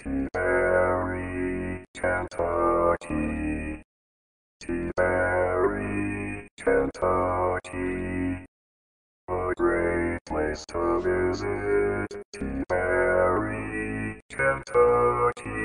Tiberi, Kentucky. Tiberi, Kentucky. A great place to visit. Tiberi, Kentucky.